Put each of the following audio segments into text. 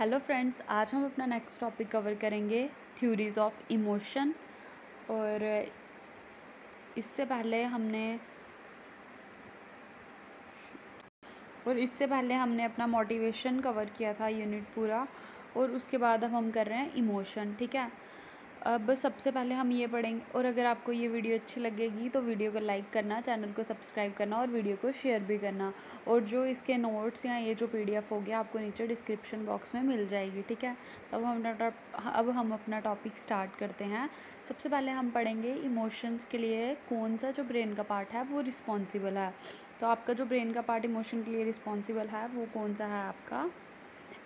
Hello friends आज हम अपना नेक्स्ट टॉपिक कवर करेंगे थ्योरीज ऑफ़ इमोशन और, इससे पहले हमने, और इससे पहले हमने अपना मोटिवेशन कवर किया था यूनिट पूरा. और उसके बाद अब हम कर रहे हैं इमोशन ठीक है? अब सबसे पहले हम ये पढ़ेंगे, और अगर आपको ये वीडियो अच्छी लगेगी तो वीडियो को लाइक करना, चैनल को सब्सक्राइब करना, और वीडियो को शेयर भी करना। और जो इसके नोट्स या ये जो पीडीएफ हो गया, आपको नीचे डिस्क्रिप्शन बॉक्स में मिल जाएगी, ठीक है? तब हम अब हम अपना टॉपिक स्टार्ट करते हैं। सबसे पहले हम पढ़ेंगे, इमोशंस के लिए कौन सा जो ब्रेन का पार्ट है, वो रिस्पॉन्सिबल है? तो आपका जो ब्रेन का पार्ट इमोशन के लिए रिस्पॉन्सिबल है, वो कौन सा है आपका?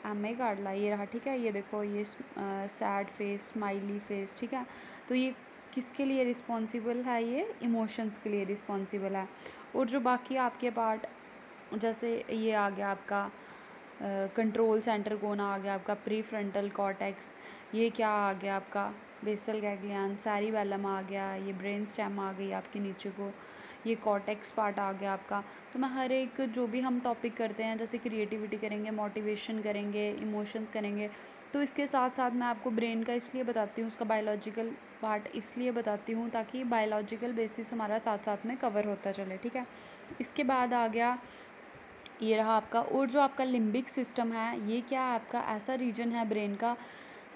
एम ए कार्डला ये रहा, ठीक है? ये देखो, ये सैड फेस, स्माइली फेस, ठीक है? तो ये किसके लिए रिस्पॉन्सिबल है ये? इमोशंस के लिए रिस्पॉन्सिबल है। और जो बाकी आपके पार्ट, जैसे ये आ गया आपका कंट्रोल सेंटर कौन आ गया आपका प्री फ्रंटल कॉटेक्स ये क्या आ गया आपका? बेसल गैग्लियान सारी वैलम आ गया, ये ब्रेन स्टेम आ गई आपके नीचे को। ये कॉटेक्स पार्ट आ गया आपका। तो मैं हर एक जो भी हम टॉपिक करते हैं, जैसे क्रिएटिविटी करेंगे मोटिवेशन करेंगे इमोशंस करेंगे तो इसके साथ साथ मैं आपको ब्रेन का इसलिए बताती हूँ, उसका बायोलॉजिकल पार्ट इसलिए बताती हूँ ताकि बायोलॉजिकल बेसिस हमारा साथ साथ में कवर होता चले, ठीक है? इसके बाद आ गया, ये रहा आपका, और जो आपका लिम्बिक सिस्टम है, ये क्या आपका ऐसा रीजन है ब्रेन का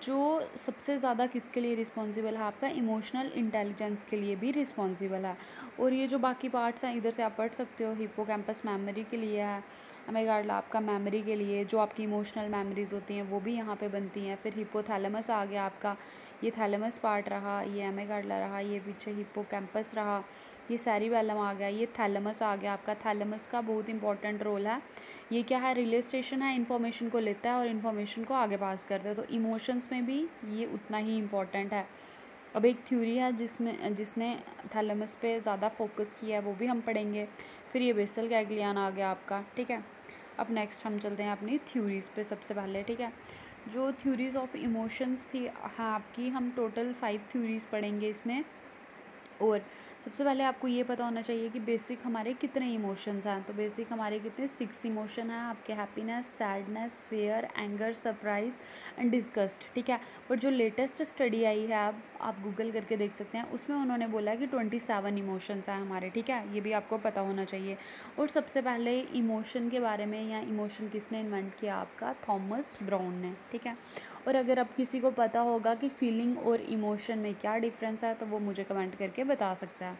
जो सबसे ज़्यादा किसके लिए रिस्पॉन्सिबल है? आपका इमोशनल इंटेलिजेंस के लिए भी रिस्पॉन्सिबल है। और ये जो बाकी पार्ट्स हैं, इधर से आप पढ़ सकते हो। हिप्पो कैंपस मेमोरी के लिए है। अमेगाडला आपका मेमोरी के लिए जो आपकी इमोशनल मेमोरीज़ होती हैं, वो भी यहाँ पे बनती हैं। फिर हिप्पोथैलेमस आ गया आपका। ये थैलेमस पार्ट रहा, ये एमेगाडला रहा, ये पीछे हिप्पो कैंपस रहा। ये सैरी वैलम आ गया, ये थैलमस आ गया, आपका थैलमस का बहुत इंपॉर्टेंट रोल है। ये क्या है रिले स्टेशन है इन्फॉर्मेशन को लेता है और इन्फॉर्मेशन को आगे पास करता है। तो इमोशंस में भी ये उतना ही इंपॉर्टेंट है। अब एक थ्योरी है जिसमें, जिसने थैलमस पे ज़्यादा फोकस किया है, वो भी हम पढ़ेंगे। फिर ये बेसल गैगलियान आ गया आपका, ठीक है? अब नेक्स्ट हम चलते हैं अपनी थ्योरीज़ पे सबसे पहले, ठीक है? जो थ्योरीज़ ऑफ़ इमोशंस थी हाँ आपकी हम टोटल फाइव थ्योरीज़ पढ़ेंगे इसमें। और सबसे पहले आपको ये पता होना चाहिए कि बेसिक हमारे कितने इमोशंस हैं। तो बेसिक हमारे कितने सिक्स इमोशन हैं, आपके happiness sadness fear anger surprise and disgust ठीक है? बट जो लेटेस्ट स्टडी आई है, आप आप गूगल करके देख सकते हैं, उसमें उन्होंने बोला कि ट्वेंटी सेवन इमोशंस हैं हमारे, ठीक है? ये भी आपको पता होना चाहिए। और सबसे पहले इमोशन के बारे में या इमोशन किसने इन्वेंट किया? आपका थॉमस ब्राउन ने, ठीक है? और अगर अब किसी को पता होगा कि फीलिंग और इमोशन में क्या डिफरेंस है तो वो मुझे कमेंट करके बता सकता है।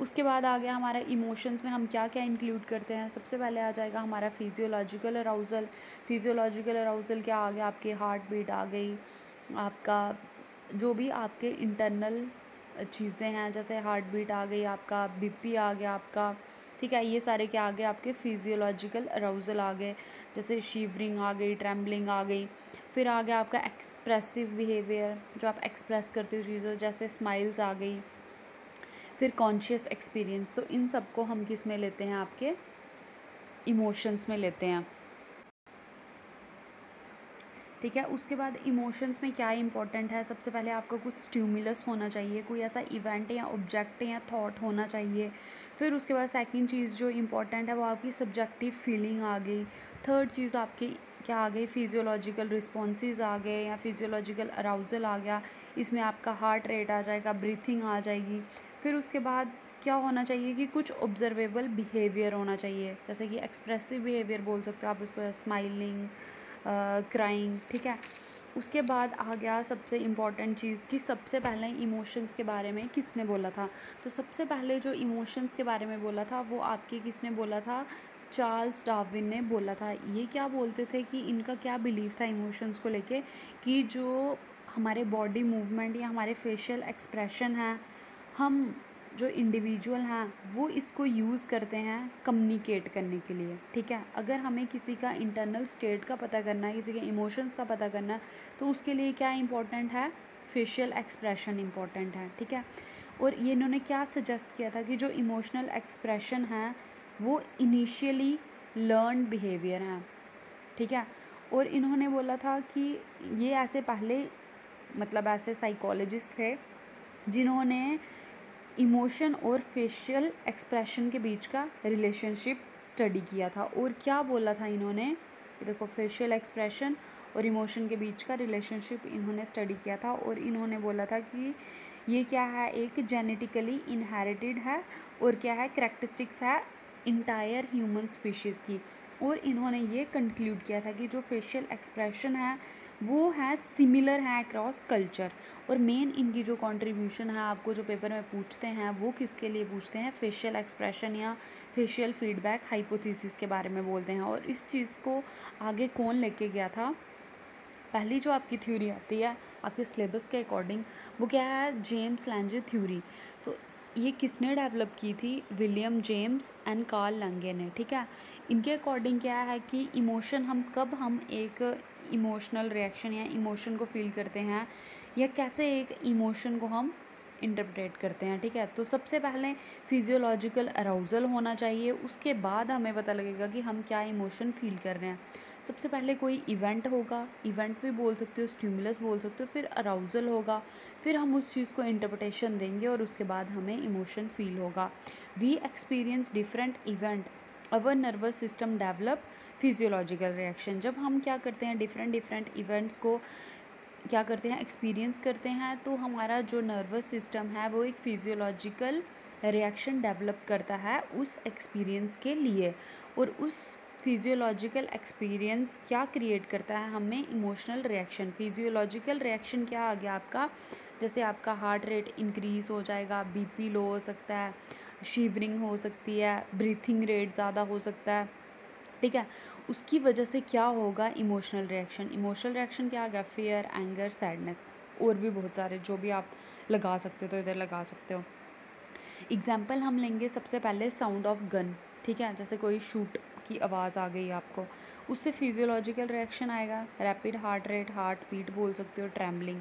उसके बाद आ गया हमारा इमोशंस में हम क्या क्या इंक्लूड करते हैं। सबसे पहले आ जाएगा हमारा फिजियोलॉजिकल अराउज़ल फिजियोलॉजिकल अराउज़ल क्या आ गया? आपकी हार्ट बीट आ गई। आपका जो भी आपके इंटरनल चीज़ें हैं, जैसे हार्ट बीट आ गई, आपका बीपी आ गया, आपका ठीक है, ये सारे क्या आ गए? आपके फिजियोलॉजिकल अराउज़ल आ गए। जैसे शीवरिंग आ गई ट्रैम्बलिंग आ गई। फिर आ गया आपका एक्सप्रेसिव बिहेवियर जो आप एक्सप्रेस करते हो चीज़ों, जैसे स्माइल्स आ गई। फिर कॉन्शियस एक्सपीरियंस तो इन सबको हम किसमें लेते हैं? आपके इमोशंस में लेते हैं। ठीक है, उसके बाद इमोशंस में क्या इंपॉर्टेंट है? सबसे पहले आपको कुछ स्ट्यूमुलस होना चाहिए, कोई ऐसा इवेंट या ऑब्जेक्ट या थॉट होना चाहिए। फिर उसके बाद सेकंड चीज़ जो इम्पोर्टेंट है, वो आपकी सब्जेक्टिव फीलिंग आ गई। थर्ड चीज़ आपकी क्या आ गई? फिजियोलॉजिकल रिस्पॉन्सेज आ गए या फिजियोलॉजिकल अराउजल आ गया। इसमें आपका हार्ट रेट आ जाएगा ब्रीथिंग आ जाएगी। फिर उसके बाद क्या होना चाहिए कि कुछ ऑब्जर्वेबल बिहेवियर होना चाहिए। जैसे कि एक्सप्रेसिव बिहेवियर बोल सकते हो आप उसको स्माइलिंग क्राइंग ठीक है? उसके बाद आ गया सबसे इंपॉर्टेंट चीज़ कि सबसे पहले इमोशंस के बारे में किसने बोला था? तो सबसे पहले जो इमोशंस के बारे में बोला था, वो आपके किसने बोला था? चार्ल्स डार्विन ने बोला था। ये क्या बोलते थे कि इनका क्या बिलीव था इमोशंस को लेके कि जो हमारे बॉडी मूवमेंट या हमारे फेशियल एक्सप्रेशन हैं, हम जो इंडिविजुअल हैं, वो इसको यूज़ करते हैं कम्युनिकेट करने के लिए, ठीक है? अगर हमें किसी का इंटरनल स्टेट का पता करना है, किसी के इमोशंस का पता करना है तो उसके लिए क्या इंपॉर्टेंट है? फेशियल एक्सप्रेशन इंपॉर्टेंट है, ठीक है? और ये इन्होंने क्या सजेस्ट किया था कि जो इमोशनल एक्सप्रेशन है वो इनिशियली लर्न बिहेवियर हैं, ठीक है? और इन्होंने बोला था कि ये ऐसे पहले मतलब ऐसे साइकोलॉजिस्ट थे, जिन्होंने इमोशन और फेशियल एक्सप्रेशन के बीच का रिलेशनशिप स्टडी किया था। और क्या बोला था इन्होंने? देखो फेशियल एक्सप्रेशन और इमोशन के बीच का रिलेशनशिप इन्होंने स्टडी किया था और इन्होंने बोला था कि ये क्या है? एक जेनेटिकली इनहेरिटेड है और क्या है? करेक्टरिस्टिक्स है इंटायर ह्यूमन स्पीशीज़ की। और इन्होंने ये कंक्लूड किया था कि जो फेशियल एक्सप्रेशन है, वो है सिमिलर है अक्रॉस कल्चर और मेन इनकी जो कंट्रीब्यूशन है, आपको जो पेपर में पूछते हैं, वो किसके लिए पूछते हैं? फेशियल एक्सप्रेशन या फेशियल फीडबैक हाइपोथेसिस के बारे में बोलते हैं। और इस चीज़ को आगे कौन लेके गया था? पहली जो आपकी थ्योरी आती है, आपके सिलेबस के अकॉर्डिंग वो क्या है? जेम्स लैंजे थ्योरी ये किसने डेवलप की थी? William James and Carl Lange ने, ठीक है? इनके अकॉर्डिंग क्या है कि इमोशन हम कब हम एक इमोशनल रिएक्शन या इमोशन को फील करते हैं या कैसे एक इमोशन को हम इंटरप्रेट करते हैं, ठीक है? तो सबसे पहले फिजियोलॉजिकल अराउज़ल होना चाहिए, उसके बाद हमें पता लगेगा कि हम क्या इमोशन फील कर रहे हैं। सबसे पहले कोई इवेंट होगा, इवेंट भी बोल सकते हो स्ट्यूमुलस बोल सकते हो, फिर अराउज़ल होगा, फिर हम उस चीज़ को इंटरप्रटेशन देंगे और उसके बाद हमें इमोशन फील होगा। We experience different event our nervous system develop physiological reaction जब हम क्या करते हैं डिफरेंट डिफरेंट इवेंट्स को क्या करते हैं एक्सपीरियंस करते हैं तो हमारा जो नर्वस सिस्टम है, वो एक फिजियोलॉजिकल रिएक्शन डेवलप करता है उस एक्सपीरियंस के लिए। और उस फिजियोलॉजिकल एक्सपीरियंस क्या क्रिएट करता है? हमें इमोशनल रिएक्शन फिजियोलॉजिकल रिएक्शन क्या आ गया आपका? जैसे आपका हार्ट रेट इंक्रीज़ हो जाएगा बीपी लो हो सकता है शिवरिंग हो सकती है ब्रीथिंग रेट ज़्यादा हो सकता है, ठीक है? उसकी वजह से क्या होगा इमोशनल रिएक्शन इमोशनल रिएक्शन क्या आ गया? फेयर एंगर सैडनेस और भी बहुत सारे, जो भी आप लगा सकते हो तो इधर लगा सकते हो। एग्ज़ाम्पल हम लेंगे सबसे पहले साउंड ऑफ़ गन ठीक है? जैसे कोई शूट की आवाज़ आ गई आपको। उससे फिजियोलॉजिकल रिएक्शन आएगा। Rapid heart rate heart beat बोल सकते हो ट्रैवलिंग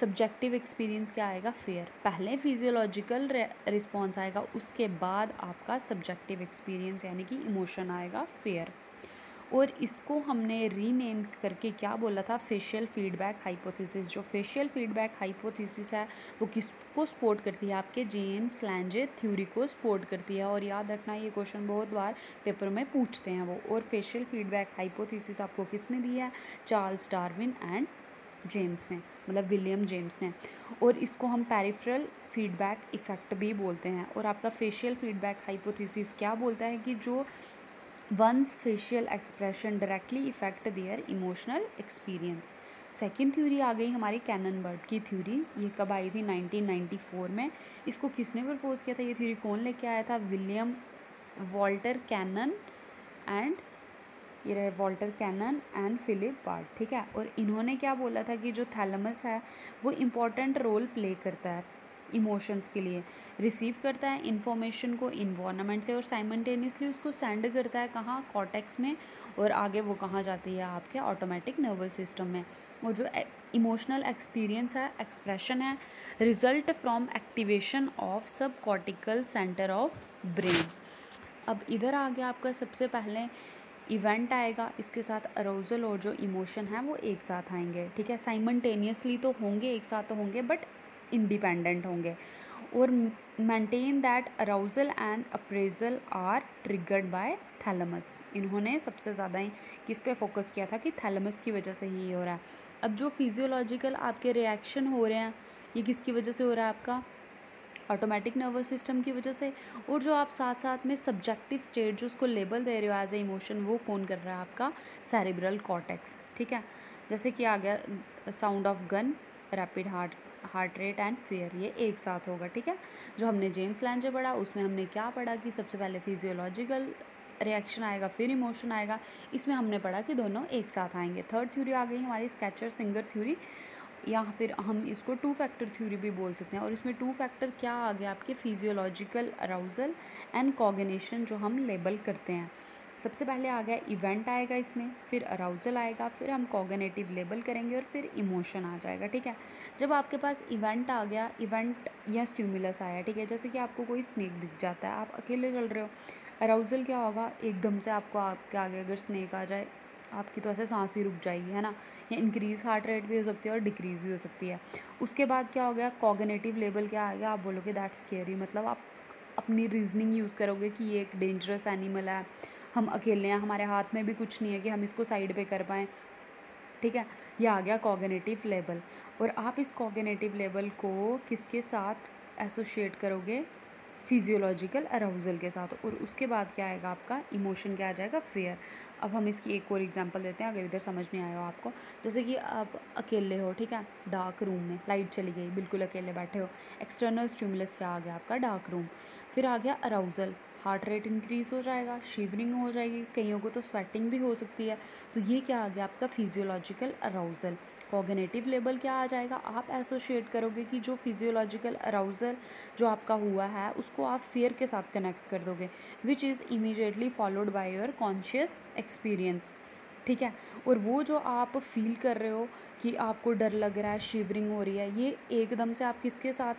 सब्जेक्टिव एक्सपीरियंस क्या आएगा? फेयर पहले फिजियोलॉजिकल रिस्पॉन्स आएगा, उसके बाद आपका सब्जेक्टिव एक्सपीरियंस यानी कि इमोशन आएगा फेयर और इसको हमने रीनेम करके क्या बोला था? फेशियल फीडबैक हाइपोथेसिस जो फेशियल फीडबैक हाइपोथेसिस है, वो किसको सपोर्ट करती है? आपके जेम्स लैंजे थ्योरी को सपोर्ट करती है और याद रखना, ये क्वेश्चन बहुत बार पेपर में पूछते हैं वो। और फेशियल फीडबैक हाइपोथेसिस आपको किसने दिया है? चार्ल्स डार्विन एंड जेम्स ने मतलब विलियम जेम्स ने। और इसको हम पेरिफेरल फीडबैक इफ़ेक्ट भी बोलते हैं। और आपका फेशियल फीडबैक हाइपोथेसिस क्या बोलता है कि जो once facial expression directly effect their emotional experience second theory आ गई हमारी कैनन बर्ड की थ्योरी ये कब आई थी? 1994 में। इसको किसने प्रपोज किया था? ये थ्योरी कौन लेके आया था? विलियम वॉल्टर कैनन एंड ये रहे Walter Cannon and Philip Bard ठीक है? और इन्होंने क्या बोला था कि जो थैलमस है, वो इंपॉर्टेंट रोल प्ले करता है। इमोशंस के लिए। रिसीव करता है इन्फॉर्मेशन को इन्वायरमेंट से और साइमल्टेनियसली उसको सेंड करता है कहाँ? कॉटेक्स में और आगे वो कहाँ जाती है आपके ऑटोमेटिक नर्वस सिस्टम में। और जो इमोशनल एक्सपीरियंस है, एक्सप्रेशन है, result from activation of sub cortical centre of brain. अब इधर आ गया आपका सबसे पहले इवेंट आएगा, इसके साथ अरोजल और जो इमोशन है वो एक साथ आएँगे, ठीक है? साइमल्टेनियसली तो होंगे, एक साथ तो होंगे, बट इंडिपेंडेंट होंगे। और maintain that arousal and appraisal are triggered by thalamus इन्होंने सबसे ज़्यादा किस पे फोकस किया था कि थैलमस की वजह से ही ये हो रहा है। अब जो फिजियोलॉजिकल आपके रिएक्शन हो रहे हैं, ये किसकी वजह से हो रहा है आपका? ऑटोमेटिक नर्वस सिस्टम की वजह से। और जो आप साथ साथ में सब्जेक्टिव स्टेट जो उसको लेबल दे रहे हो एज ए इमोशन वो कौन कर रहा है आपका? सेरिब्रल कॉटेक्स ठीक है? जैसे कि आ गया sound of gun rapid heart heart rate and fear ये एक साथ होगा, ठीक है? जो हमने जेम्स लैंजे पढ़ा, उसमें हमने क्या पढ़ा कि सबसे पहले फिजियोलॉजिकल रिएक्शन आएगा, फिर इमोशन आएगा। इसमें हमने पढ़ा कि दोनों एक साथ आएँगे। थर्ड थ्योरी आ गई हमारी स्केचर सिंगर थ्योरी या फिर हम इसको टू फैक्टर थ्योरी भी बोल सकते हैं। और इसमें टू फैक्टर क्या आ गया? आपके फिजियोलॉजिकल अराउजल एंड कॉगनेशन जो हम लेबल करते हैं। सबसे पहले आ गया इवेंट आएगा इसमें, फिर अराउजल आएगा, फिर हम कॉगनेटिव लेबल करेंगे और फिर इमोशन आ जाएगा, ठीक है? जब आपके पास इवेंट आ गया इवेंट या स्ट्यूमुलस आया, ठीक है? जैसे कि आपको कोई स्नेक दिख जाता है, आप अकेले चल रहे हो अराउजल क्या होगा? एकदम से आपको आपके आगे अगर स्नेक आ जाए, आपकी तो ऐसे सांस ही रुक जाएगी, है ना? या इंक्रीज़ हार्ट रेट भी हो सकती है और डिक्रीज़ भी हो सकती है। उसके बाद क्या हो गया? कॉगनेटिव लेवल क्या आ गया? आप बोलोगे दैट्स केयरी मतलब आप अपनी रीजनिंग यूज़ करोगे कि ये एक डेंजरस एनिमल है हम अकेले हैं, हमारे हाथ में भी कुछ नहीं है कि हम इसको साइड पे कर पाएँ। ठीक है? ये आ गया कॉगनेटिव लेवल और आप इस कॉगनेटिव लेवल को किसके साथ एसोशिएट करोगे? फिजियोलॉजिकल अराउजल के साथ. और उसके बाद क्या आएगा आपका? इमोशन क्या आ जाएगा? फेयर अब हम इसकी एक और एग्जांपल देते हैं, अगर इधर समझ नहीं आया हो आपको. जैसे कि आप अकेले हो, ठीक है? डार्क रूम में लाइट चली गई, बिल्कुल अकेले बैठे हो. एक्सटर्नल स्टिमुलस क्या आ गया आपका? डार्क रूम फिर आ गया अराउजल हार्ट रेट इंक्रीज़ हो जाएगा शिवरिंग हो जाएगी, कईयों को तो स्वेटिंग भी हो सकती है। तो ये क्या आ गया आपका फिजियोलॉजिकल अराउजल कॉगनेटिव लेवल क्या आ जाएगा? आप एसोशिएट करोगे कि जो फिजियोलॉजिकल अराउजल जो आपका हुआ है, उसको आप फेयर के साथ कनेक्ट कर दोगे which is immediately followed by your conscious experience ठीक है? और वो जो आप फील कर रहे हो कि आपको डर लग रहा है शिवरिंग हो रही है, ये एकदम से आप किसके साथ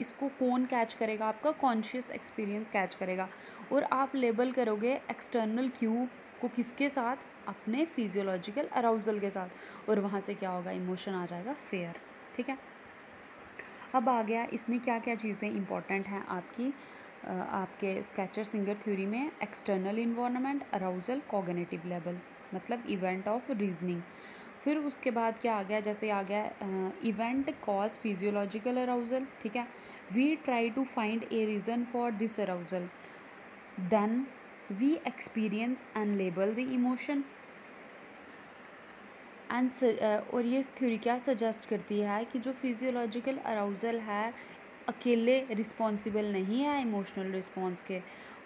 इसको कौन कैच करेगा? आपका कॉन्शियस एक्सपीरियंस कैच करेगा। और आप लेबल करोगे एक्सटर्नल क्यू को किसके साथ? अपने फिजियोलॉजिकल अराउजल के साथ। और वहाँ से क्या होगा? इमोशन आ जाएगा फेयर ठीक है? अब आ गया, इसमें क्या क्या चीज़ें इंपॉर्टेंट हैं आपकी? आपके स्केचर सिंगर थ्योरी में external environment arousal cognitive level मतलब इवेंट ऑफ़ रीजनिंग फिर उसके बाद क्या आ गया? जैसे आ गया इवेंट कॉज फिजियोलॉजिकल अराउजल ठीक है? We try to find a reason for this arousal then we experience and label the emotion and और ये थ्योरी क्या सजेस्ट करती है कि जो फिजियोलॉजिकल अराउजल है, अकेले रिस्पॉन्सिबल नहीं है इमोशनल रिस्पॉन्स के।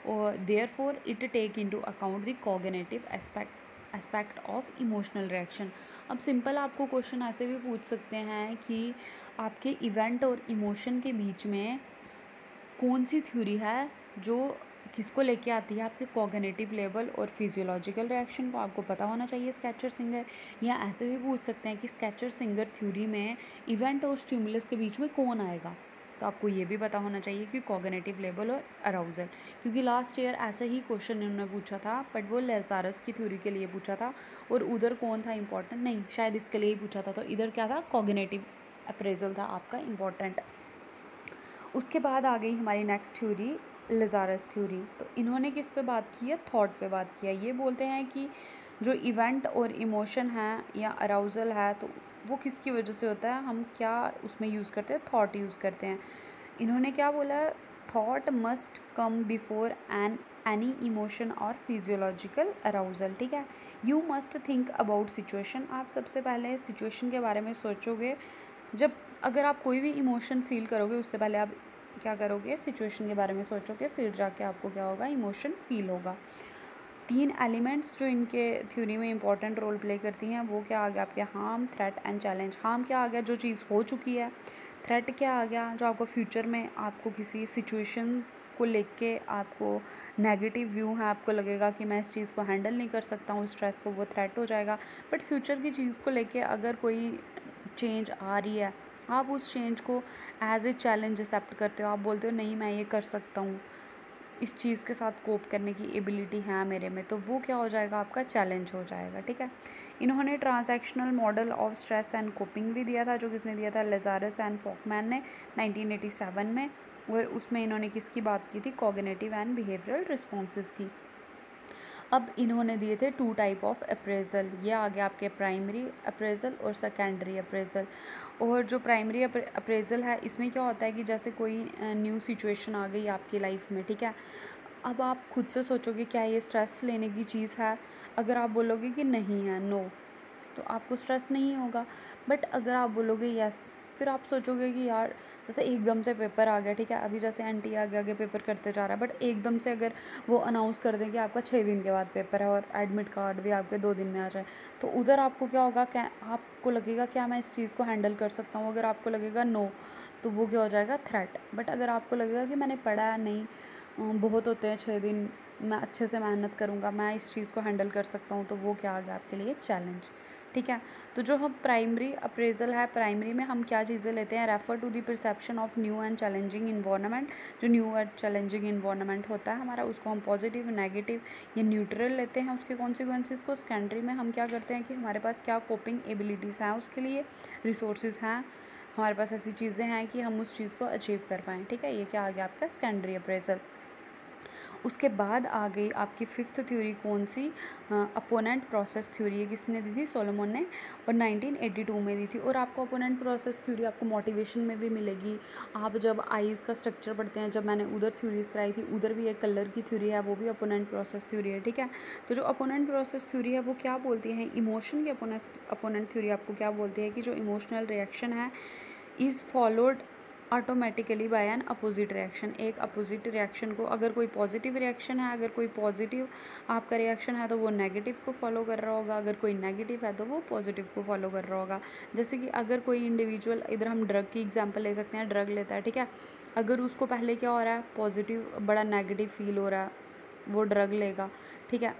और therefore it take into account the cognitive aspect aspect of emotional reaction अब सिंपल आपको क्वेश्चन ऐसे भी पूछ सकते हैं कि आपके इवेंट और इमोशन के बीच में कौन सी थ्योरी है जो किसको लेके आती है आपके कॉगनेटिव लेवल और फिजियोलॉजिकल रिएक्शन को? आपको पता होना चाहिए स्केचर सिंगर या ऐसे भी पूछ सकते हैं कि स्केचर सिंगर थ्योरी में इवेंट और स्टिमुलस के बीच में कौन आएगा? तो आपको ये भी पता होना चाहिए कि कॉगनेटिव लेवल और अराउजल क्योंकि लास्ट ईयर ऐसा ही क्वेश्चन इन्होंने पूछा था बट वो लेजारस की थ्योरी के लिए पूछा था, और उधर कौन था इंपॉर्टेंट नहीं, शायद इसके लिए ही पूछा था तो इधर क्या था? कॉगनेटिव अप्रेजल था आपका इंपॉर्टेंट उसके बाद आ गई हमारी नेक्स्ट थ्योरी लजारस थ्योरी तो इन्होंने किस पे बात की है? थॉट पे बात किया ये बोलते हैं कि जो इवेंट और इमोशन है या अराउजल है तो वो किसकी वजह से होता है? हम क्या उसमें यूज़ करते हैं? थॉट यूज़ करते हैं। इन्होंने क्या बोला है? Thought must come before an any emotion और फिजियोलॉजिकल अराउजल ठीक है? You must think about situation आप सबसे पहले सिचुएशन के बारे में सोचोगे। जब अगर आप कोई भी इमोशन फील करोगे, उससे पहले आप क्या करोगे? सिचुएशन के बारे में सोचोगे, फिर जाके आपको क्या होगा? इमोशन फील होगा। तीन एलिमेंट्स जो इनके थ्योरी में इंपॉर्टेंट रोल प्ले करती हैं, वो क्या आ गया आपके harm threat and challenge harm क्या आ गया? जो चीज़ हो चुकी है. थ्रेट क्या आ गया? जो आपको फ्यूचर में आपको किसी सिचुएशन को लेके आपको नेगेटिव व्यू है, आपको लगेगा कि मैं इस चीज़ को हैंडल नहीं कर सकता हूँ स्ट्रेस को वो थ्रेट हो जाएगा. बट फ्यूचर की चीज़ को लेके अगर कोई चेंज आ रही है, आप उस चेंज को एज ए चैलेंज एक्सेप्ट करते हो. आप बोलते हो, नहीं, मैं ये कर सकता हूँ. इस चीज़ के साथ कोप करने की एबिलिटी है मेरे में तो वो क्या हो जाएगा, आपका चैलेंज हो जाएगा, ठीक है? इन्होंने transactional model of stress and coping भी दिया था, जो किसने दिया था? लेजारस एंड फॉकमैन ने 1987 में, और उसमें इन्होंने किसकी बात की थी? कॉगनेटिव एंड बिहेवियरल रिस्पॉन्स की। अब इन्होंने दिए थे टू टाइप ऑफ़ अप्रेजल ये आ गया आपके प्राइमरी अप्रेजल और सेकेंडरी अप्रेजल और जो प्राइमरी अप्रेजल है, इसमें क्या होता है कि जैसे कोई न्यू सिचुएशन आ गई आपकी लाइफ में, ठीक है? अब आप खुद से सोचोगे, क्या ये स्ट्रेस लेने की चीज़ है? अगर आप बोलोगे कि नहीं है नो तो आपको स्ट्रेस नहीं होगा। बट अगर आप बोलोगे यस फिर आप सोचोगे कि यार, जैसे एकदम से पेपर आ गया, ठीक है? अभी जैसे एंटी आगे आगे पेपर करते जा रहा है बट एकदम से अगर वो अनाउंस कर दें कि आपका छः दिन के बाद पेपर है और एडमिट कार्ड भी आपके दो दिन में आ जाए तो उधर आपको क्या होगा? क्या आपको लगेगा, क्या मैं इस चीज़ को हैंडल कर सकता हूँ? अगर आपको लगेगा नो तो वो क्या हो जाएगा? थ्रेट बट अगर आपको लगेगा कि मैंने पढ़ा है नहीं बहुत होते हैं छः दिन, मैं अच्छे से मेहनत करूँगा, मैं इस चीज़ को हैंडल कर सकता हूँ तो वो क्या आ गया आपके लिए? चैलेंज ठीक है? तो जो हम प्राइमरी अप्रेजल है प्राइमरी में हम क्या चीज़ें लेते हैं? Refer to the perception of new and challenging environment जो न्यू एंड चैलेंजिंग इन्वायरमेंट होता है हमारा, उसको हम पॉजिटिव नेगेटिव या न्यूट्रल लेते हैं उसके कॉन्सिक्वेंसेज को। सेकेंडरी में हम क्या करते हैं कि हमारे पास क्या कोपिंग एबिलिटीज़ हैं उसके लिए? रिसोर्स हैं। हमारे पास ऐसी चीज़ें हैं कि हम उस चीज़ को अचीव कर पाएँ। ठीक है? ये क्या आ गया आपका सेकेंडरी अप्रेजल उसके बाद आ गई आपकी फिफ्थ थ्योरी कौन सी? अपोनेंट प्रोसेस थ्योरी है किसने दी थी? सोलोमोन ने, और 1982 में दी थी। और आपको अपोनेंट प्रोसेस थ्योरी आपको मोटिवेशन में भी मिलेगी। आप जब आईज़ का स्ट्रक्चर पढ़ते हैं, जब मैंने उधर थ्योरीज कराई थी, उधर भी एक कलर की थ्योरी है, वो भी अपोनेंट प्रोसेस थ्योरी है, ठीक है? तो जो अपोनेंट प्रोसेस थ्योरी है, वो क्या बोलती है? इमोशन की अपोनेंट अपोनेंट थ्योरी आपको क्या बोलती है कि जो इमोशनल रिएक्शन है is followed automatically by an opposite reaction एक अपोजिट रिएक्शन को अगर कोई पॉजिटिव रिएक्शन है, अगर कोई पॉजिटिव आपका रिएक्शन है तो वो नेगेटिव को फॉलो कर रहा होगा। अगर कोई नेगेटिव है तो वो पॉजिटिव को फॉलो कर रहा होगा। जैसे कि अगर कोई इंडिविजुअल इधर हम ड्रग की एग्ज़ाम्पल ले सकते हैं ड्रग लेता है, ठीक है? अगर उसको पहले क्या हो रहा है पॉजिटिव बड़ा नेगेटिव फील हो रहा है, वो ड्रग लेगा, ठीक है?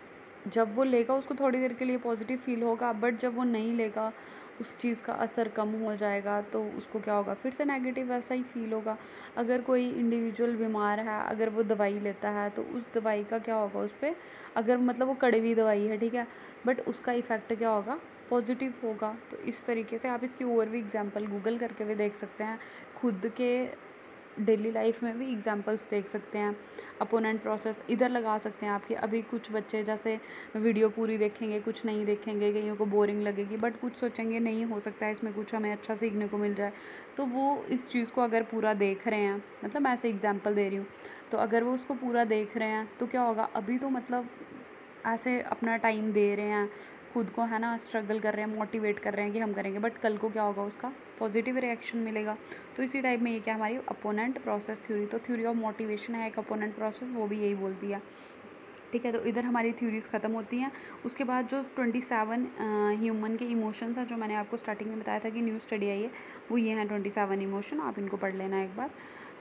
जब वो लेगा, उसको थोड़ी देर के लिए पॉजिटिव फील होगा बट जब वो नहीं लेगा उस चीज़ का असर कम हो जाएगा तो उसको क्या होगा? फिर से नेगेटिव वैसा ही फील होगा। अगर कोई इंडिविजुअल बीमार है, अगर वो दवाई लेता है तो उस दवाई का क्या होगा उस पर अगर मतलब वो कड़वी दवाई है, ठीक है? बट उसका इफ़ेक्ट क्या होगा? पॉजिटिव होगा। तो इस तरीके से आप इसकी और भी एग्जांपल गूगल करके भी देख सकते हैं। खुद के डेली लाइफ में भी एग्जांपल्स देख सकते हैं अपोनेंट प्रोसेस इधर लगा सकते हैं आपके अभी कुछ बच्चे जैसे वीडियो पूरी देखेंगे, कुछ नहीं देखेंगे, कईयों को बोरिंग लगेगी बट कुछ सोचेंगे नहीं हो सकता है इसमें कुछ हमें अच्छा सीखने को मिल जाए। तो वो इस चीज़ को अगर पूरा देख रहे हैं मतलब मैं ऐसे एग्ज़ाम्पल दे रही हूँ तो अगर वो उसको पूरा देख रहे हैं तो क्या होगा? अभी तो मतलब ऐसे अपना टाइम दे रहे हैं खुद को, है ना स्ट्रगल कर रहे हैं मोटिवेट कर रहे हैं कि हम करेंगे बट कल को क्या होगा उसका? पॉजिटिव रिएक्शन मिलेगा। तो इसी टाइप में ये क्या हमारी अपोनेंट प्रोसेस थ्योरी तो थ्योरी ऑफ़ मोटिवेशन है एक अपोनेंट प्रोसेस वो भी यही बोलती है। ठीक है तो इधर हमारी थ्योरीज ख़त्म होती हैं। उसके बाद जो ट्वेंटी सेवन ह्यूमन के इमोशंस हैं, जो मैंने आपको स्टार्टिंग में बताया था कि न्यू स्टडी आई है, वो ये हैं ट्वेंटी सेवन इमोशन आप इनको पढ़ लेना एक बार।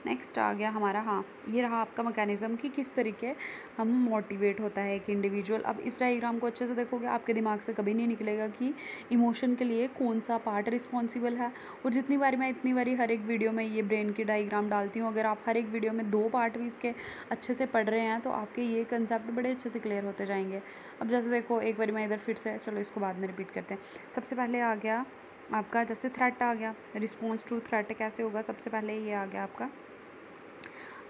नेक्स्ट आ गया हमारा हाँ ये रहा आपका मैकेनिज़्म कि किस तरीके हम मोटिवेट होता है एक इंडिविजुअल अब इस डायग्राम को अच्छे से देखोगे, आपके दिमाग से कभी नहीं निकलेगा कि इमोशन के लिए कौन सा पार्ट रिस्पॉन्सिबल है। और जितनी बारी मैं इतनी बारी हर एक वीडियो में ये ब्रेन की डायग्राम डालती हूँ, अगर आप हर एक वीडियो में दो पार्ट भी इसके अच्छे से पढ़ रहे हैं तो आपके ये कंसेप्ट बड़े अच्छे से क्लियर होते जाएँगे। अब जैसे देखो, एक बार मैं इधर फिर से, चलो इसको बाद में रिपीट करते हैं। सबसे पहले आ गया आपका, जैसे थ्रेट आ गया रिस्पॉन्स टू थ्रेट कैसे होगा? सबसे पहले ये आ गया आपका।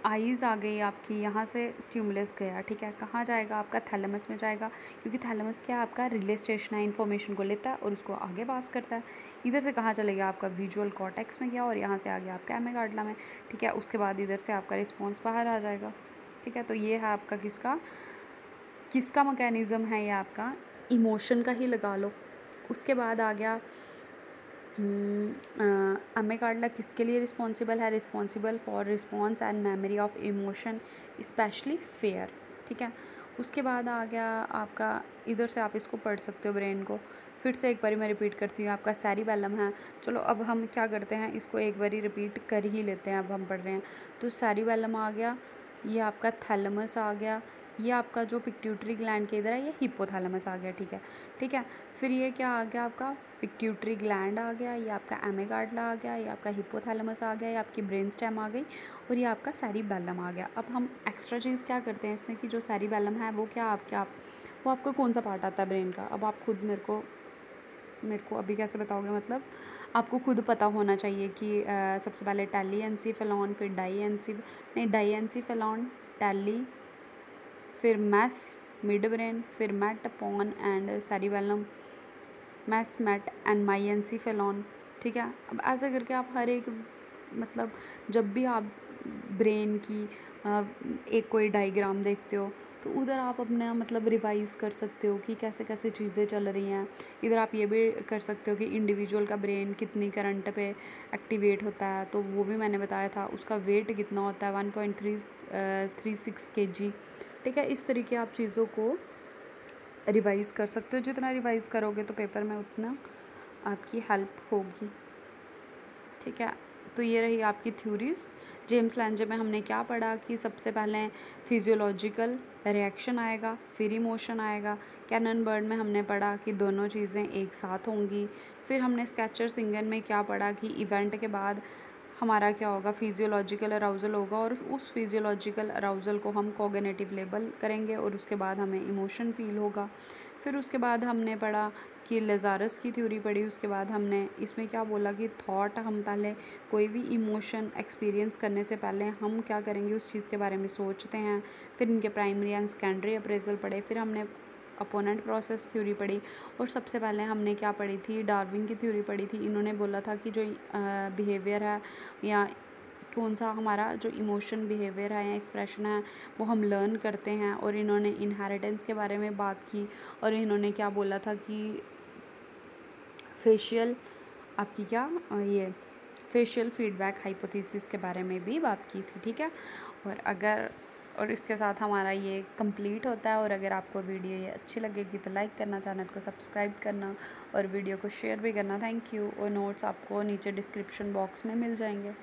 आईज़ आ गई आपकी, यहाँ से स्ट्यूमुलस गया, ठीक है? कहाँ जाएगा आपका? थैलमस में जाएगा, क्योंकि थैलमस क्या आपका रिले स्टेशन है इन्फॉर्मेशन को लेता है और उसको आगे पास करता है। इधर से कहाँ चलेगा आपका? विजुअल कॉटेक्स में गया और यहाँ से आ गया आपका एमेगाडला में, ठीक है? उसके बाद इधर से आपका रिस्पॉन्स बाहर आ जाएगा, ठीक है? तो ये है आपका किसका? किसका मकैनिज़म है ये आपका? इमोशन का ही लगा लो। उसके बाद आ गया अमेगाडला किसके लिए रिस्पॉन्सिबल है? Responsible for response and memory of emotion specially fear ठीक है? उसके बाद आ गया आपका, इधर से आप इसको पढ़ सकते हो ब्रेन को। फिर से एक बारी मैं रिपीट करती हूँ, आपका सैरी बैलम है। चलो, अब हम क्या करते हैं? इसको एक बारी रिपीट कर ही लेते हैं, अब हम पढ़ रहे हैं। तो सैरी बैलम आ गया, ये आपका थैलमस आ गया ये आपका जो पिक्ट्यूटरी ग्लैंड के इधर है ये हिपोथैलेमस आ गया ठीक है? ठीक है? फिर ये क्या आ गया आपका? पिक्ट्यूटरी ग्लैंड आ गया ये आपका एमेगार्डला आ गया ये आपका हिपोथैलेमस आ गया ये आपकी ब्रेन स्टेम आ गई और ये आपका सैरीबेलम आ गया। अब हम एक्स्ट्रा चीज़ क्या करते हैं इसमें कि जो सैरीबेलम है वो क्या आपके आप वो आपका कौन सा पार्ट आता है ब्रेन का? अब आप खुद मेरे को मेरे को अभी कैसे बताओगे मतलब? आपको खुद पता होना चाहिए कि आ, सबसे पहले टैली एनसी एनसीफेलॉन फिर डाई एनसी नहीं डाई एनसीफेलॉन टैली फिर मैस मिड ब्रेन फिर met pons and cerebellum. Mes, met and myelencephalon ठीक है? अब ऐसा करके आप हर एक मतलब जब भी आप ब्रेन की एक कोई डायग्राम देखते हो तो उधर आप अपना मतलब रिवाइज़ कर सकते हो कि कैसे कैसे चीज़ें चल रही हैं। इधर आप ये भी कर सकते हो कि इंडिविजुअल का ब्रेन कितनी करंट पे एक्टिवेट होता है तो वो भी मैंने बताया था। उसका वेट कितना होता है? One point three three six K G ठीक है, इस तरीके आप चीज़ों को रिवाइज़ कर सकते हो। जितना रिवाइज़ करोगे तो पेपर में उतना आपकी हेल्प होगी। ठीक है तो ये रही आपकी थ्योरीज़ जेम्स लैंजे में हमने क्या पढ़ा कि सबसे पहले फिजियोलॉजिकल रिएक्शन आएगा, फिर इमोशन आएगा। कैनन बर्ड में हमने पढ़ा कि दोनों चीज़ें एक साथ होंगी। फिर हमने स्केचर सिंगन में क्या पढ़ा कि इवेंट के बाद हमारा क्या होगा फिजियोलॉजिकल अराउज़ल होगा और उस फिजियोलॉजिकल अराउज़ल को हम कोगनेटिव लेबल करेंगे और उसके बाद हमें इमोशन फील होगा। फिर उसके बाद हमने पढ़ा कि लेजारस की थ्योरी पढ़ी, उसके बाद हमने इसमें क्या बोला कि थॉट हम पहले कोई भी इमोशन एक्सपीरियंस करने से पहले हम क्या करेंगे, उस चीज़ के बारे में सोचते हैं। फिर इनके प्राइमरी एंड सेकेंडरी अप्रेजल पढ़े, फिर हमने अपोनेंट प्रोसेस थ्योरी पढ़ी। और सबसे पहले हमने क्या पढ़ी थी? डार्विन की थ्योरी पढ़ी थी। इन्होंने बोला था कि जो बिहेवियर है या कौन सा हमारा जो इमोशन बिहेवियर है या एक्सप्रेशन है, वो हम लर्न करते हैं। और इन्होंने इनहेरिटेंस के बारे में बात की और इन्होंने क्या बोला था कि फेशियल आपकी क्या ये फेशियल फीडबैक हाइपोथेसिस के बारे में भी बात की थी, ठीक है? और अगर और इसके साथ हमारा ये कंप्लीट होता है। और अगर आपको वीडियो ये अच्छी लगेगी तो लाइक करना चैनल को सब्सक्राइब करना और वीडियो को शेयर भी करना। थैंक यू और नोट्स आपको नीचे डिस्क्रिप्शन बॉक्स में मिल जाएँगे।